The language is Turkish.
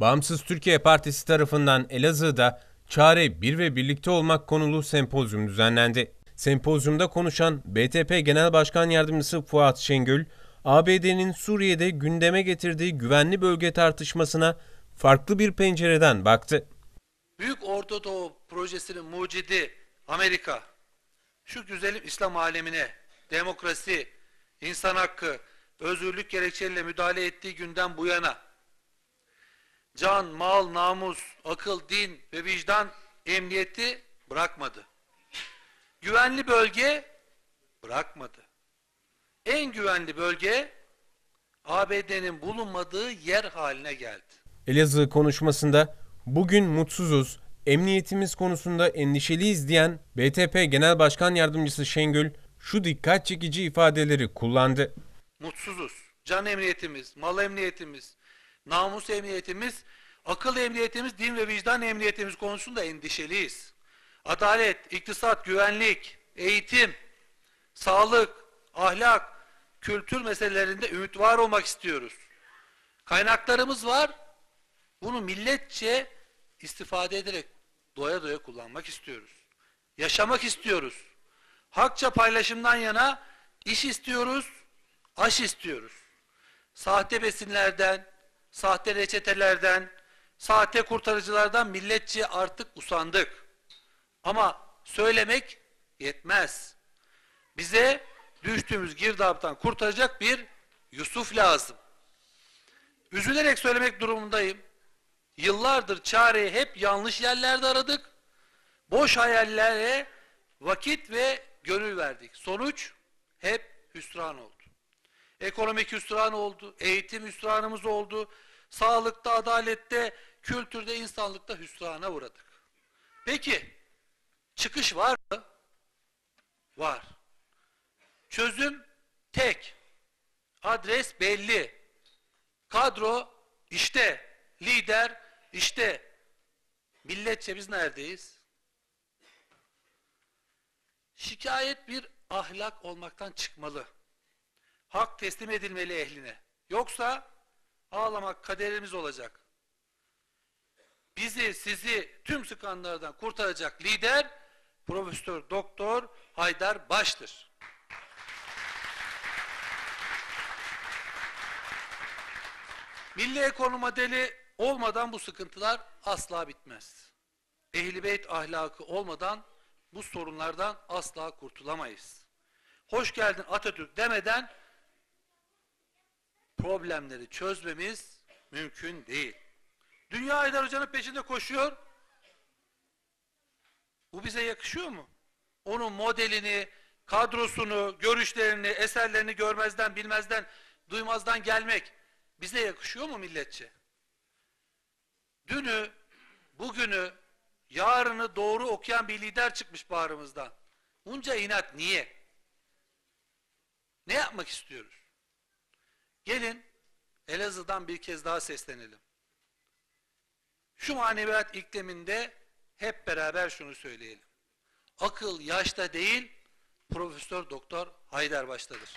Bağımsız Türkiye Partisi tarafından Elazığ'da Çare Bir ve Birlikte Olmak konulu sempozyum düzenlendi. Sempozyumda konuşan BTP Genel Başkan Yardımcısı Fuat Şengül, ABD'nin Suriye'de gündeme getirdiği güvenli bölge tartışmasına farklı bir pencereden baktı. Büyük Orta Doğu projesinin mucidi Amerika, şu güzelim İslam alemine demokrasi, insan hakkı, özgürlük gerekçeleriyle müdahale ettiği günden bu yana can, mal, namus, akıl, din ve vicdan emniyeti bırakmadı. Güvenli bölge bırakmadı. En güvenli bölge ABD'nin bulunmadığı yer haline geldi. Elazığ konuşmasında bugün mutsuzuz, emniyetimiz konusunda endişeliyiz diyen BTP Genel Başkan Yardımcısı Şengül şu dikkat çekici ifadeleri kullandı. mutsuzuz. Can emniyetimiz, mal emniyetimiz, namus emniyetimiz, akıl emniyetimiz, din ve vicdan emniyetimiz konusunda endişeliyiz. Adalet, iktisat, güvenlik, eğitim, sağlık, ahlak, kültür meselelerinde ümit var olmak istiyoruz. Kaynaklarımız var. Bunu milletçe istifade ederek doya doya kullanmak istiyoruz. Yaşamak istiyoruz. Hakça paylaşımdan yana iş istiyoruz, aş istiyoruz. Sahte besinlerden, sahte reçetelerden, sahte kurtarıcılardan milletçe artık usandık. Ama söylemek yetmez. Bize düştüğümüz girdaptan kurtaracak bir Yusuf lazım. Üzülerek söylemek durumundayım. Yıllardır çareyi hep yanlış yerlerde aradık. Boş hayallere vakit ve gönül verdik. Sonuç hep hüsran oldu. Ekonomik hüsran oldu, eğitim hüsranımız oldu, sağlıkta, adalette, kültürde, insanlıkta hüsrana uğradık. Peki, çıkış var mı? Var. Çözüm tek. Adres belli. Kadro işte. Lider işte. Milletçe biz neredeyiz? Şikayet bir ahlak olmaktan çıkmalı. Hak teslim edilmeli ehline. Yoksa ağlamak kaderimiz olacak. Bizi, sizi tüm sıkanlardan kurtaracak lider Profesör Doktor Haydar Baş'tır. Milli ekonomi modeli olmadan bu sıkıntılar asla bitmez. Ehl-i Beyt ahlakı olmadan bu sorunlardan asla kurtulamayız. Hoş geldin Atatürk demeden problemleri çözmemiz mümkün değil. Dünya Haydar Hoca'nın peşinde koşuyor. Bu bize yakışıyor mu? Onun modelini, kadrosunu, görüşlerini, eserlerini görmezden, bilmezden, duymazdan gelmek bize yakışıyor mu milletçe? Dünü, bugünü, yarını doğru okuyan bir lider çıkmış bağrımızdan. Bunca inat niye? Ne yapmak istiyoruz? Gelin Elazığ'dan bir kez daha seslenelim. Şu maneviyat ikliminde hep beraber şunu söyleyelim. Akıl yaşta değil, Profesör Doktor Haydar baştadır.